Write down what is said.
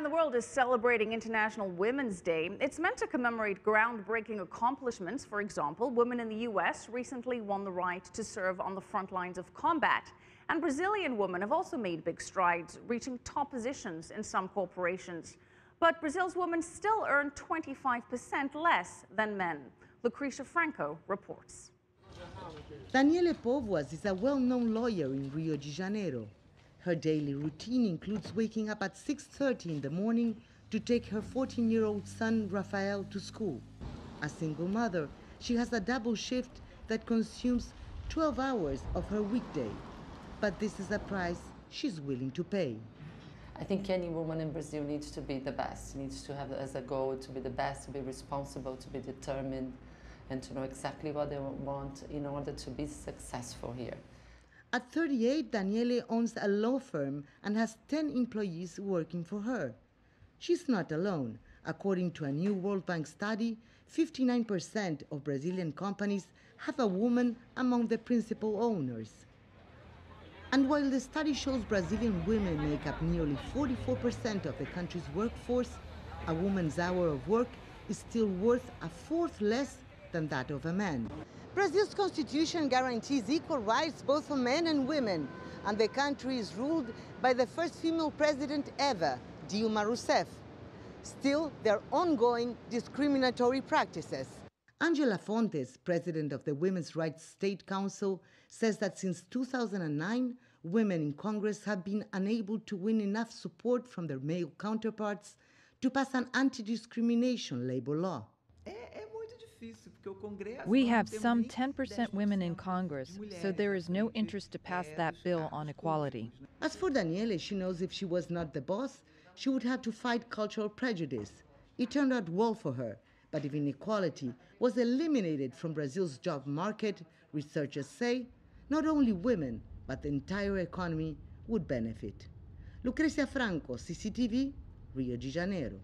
And the world is celebrating International Women's Day. It's meant to commemorate groundbreaking accomplishments. For example, women in the U.S. recently won the right to serve on the front lines of combat. And Brazilian women have also made big strides, reaching top positions in some corporations. But Brazil's women still earn 25% less than men. Lucrecia Franco reports. Daniele Povoas is a well-known lawyer in Rio de Janeiro. Her daily routine includes waking up at 6.30 in the morning to take her 14-year-old son Rafael to school. A single mother, she has a double shift that consumes 12 hours of her weekday. But this is a price she's willing to pay. I think any woman in Brazil needs to be the best, needs to have as a goal to be the best, to be responsible, to be determined, and to know exactly what they want in order to be successful here. At 38, Daniele owns a law firm and has 10 employees working for her. She's not alone. According to a new World Bank study, 59% of Brazilian companies have a woman among the principal owners. And while the study shows Brazilian women make up nearly 44% of the country's workforce, a woman's hour of work is still worth a fourth less than that of a man. Brazil's constitution guarantees equal rights both for men and women, and the country is ruled by the first female president ever, Dilma Rousseff. Still, there are ongoing discriminatory practices. Angela Fontes, president of the Women's Rights State Council, says that since 2009, women in Congress have been unable to win enough support from their male counterparts to pass an anti discrimination labor law. We have some 10% women in Congress, so there is no interest to pass that bill on equality. As for Daniele, she knows if she was not the boss, she would have to fight cultural prejudice. It turned out well for her, but if inequality was eliminated from Brazil's job market, researchers say not only women, but the entire economy would benefit. Lucrecia Franco, CCTV, Rio de Janeiro.